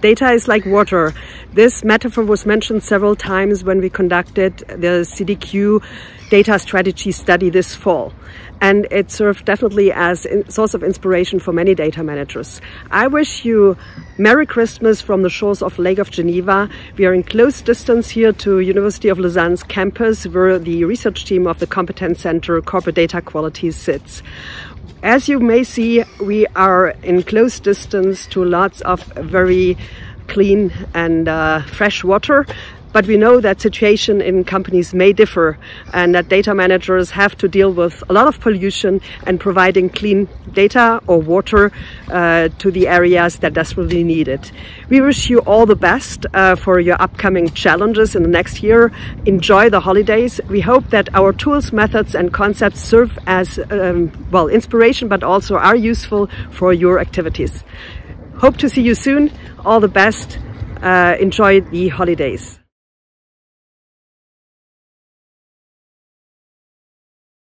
Data is like water. This metaphor was mentioned several times when we conducted the CDQ data strategy study this fall. And it served definitely as a source of inspiration for many data managers. I wish you Merry Christmas from the shores of Lake of Geneva. We are in close distance here to University of Lausanne's campus where the research team of the Competence Center Corporate Data Quality sits. As you may see, we are in close distance to lots of very clean and uh, fresh water. But we know that situation in companies may differ and that data managers have to deal with a lot of pollution and providing clean data or water uh, to the areas that desperately need it. We wish you all the best uh, for your upcoming challenges in the next year. Enjoy the holidays. We hope that our tools, methods and concepts serve as, um, well, inspiration, but also are useful for your activities. Hope to see you soon. All the best. Uh, enjoy the holidays.